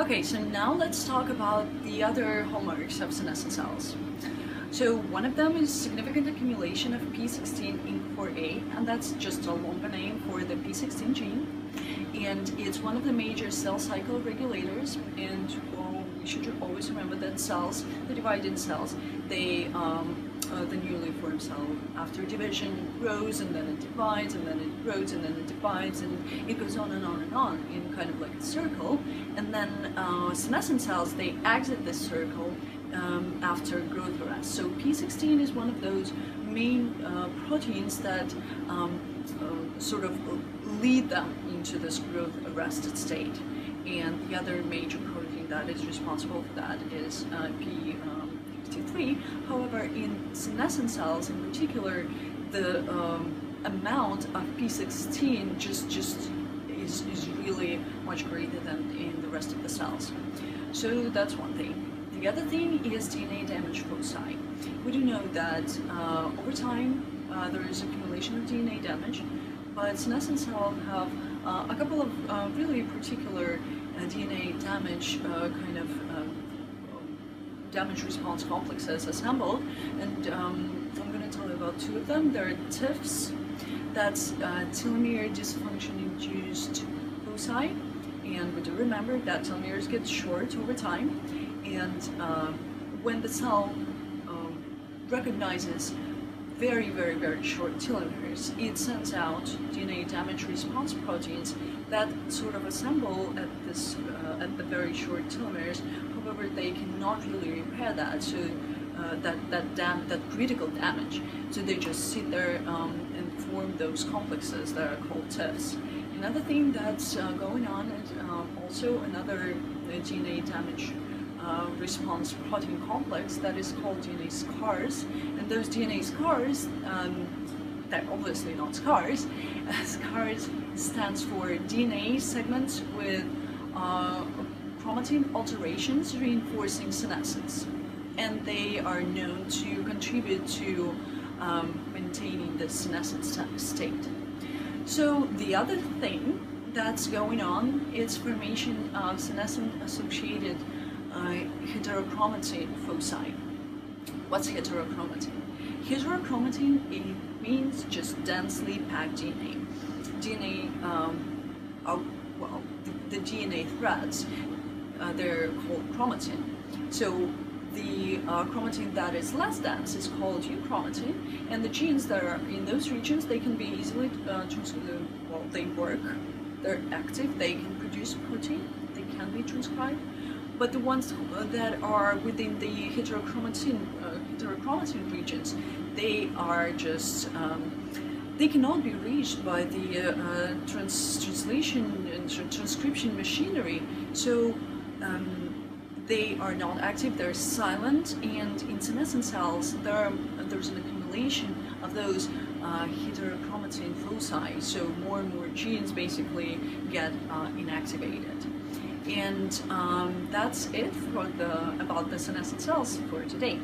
Okay, so now let's talk about the other hallmarks of senescent cells. So one of them is significant accumulation of P16INK4a, and that's just a longer name for the P16 gene. And it's one of the major cell cycle regulators, and well, we should always remember that cells, the dividing cells, they um, uh, the newly formed cell after division grows and then it divides and then it grows and then it divides and it goes on and on and on in kind of like a circle and then uh, senescent cells they exit this circle um, after growth arrest. So P16 is one of those main uh, proteins that um, uh, sort of lead them into this growth arrested state. And the other major protein that is responsible for that is uh, P uh, However, in senescent cells in particular, the um, amount of P16 just just is, is really much greater than in the rest of the cells. So that's one thing. The other thing is DNA damage foci. We do know that uh, over time uh, there is accumulation of DNA damage, but senescent cells have uh, a couple of uh, really particular uh, DNA damage uh, kind of um, damage response complexes assembled, and um, I'm going to tell you about two of them. There are TIFs, that's uh, telomere dysfunction induced foci, and we do remember that telomeres get short over time, and uh, when the cell um, recognizes very, very, very short telomeres, it sends out DNA damage response proteins that sort of assemble at this uh, at the very short telomeres. However, they cannot really repair that, so uh, that that dam that critical damage. So they just sit there um, and form those complexes that are called TIFs. Another thing that's uh, going on is um, also another uh, DNA damage uh, response protein complex that is called DNA scars. And those DNA scars, um, they're obviously not scars. scars stands for DNA segments with uh, chromatin alterations reinforcing senescence. And they are known to contribute to um, maintaining the senescent state. So the other thing that's going on is formation of senescent associated heterochromatin foci. What's heterochromatin? Heterochromatin it means just densely packed DNA. DNA, um, are, well, the, the, DNA threads, uh, they're called chromatin. So the uh, chromatin that is less dense is called euchromatin, and the genes that are in those regions, they can be easily uh, transcribed, well, they work, they're active, they can produce protein, they can be transcribed, but the ones that are within the heterochromatin, uh, heterochromatin regions, they are just, um, they cannot be reached by the uh, uh trans translation and transcription machinery. So um, they are not active, they're silent, and in senescent cells, there there's an accumulation of those uh, heterochromatin foci, so more and more genes basically get uh, inactivated. And um, that's it for the about the senescent cells for today.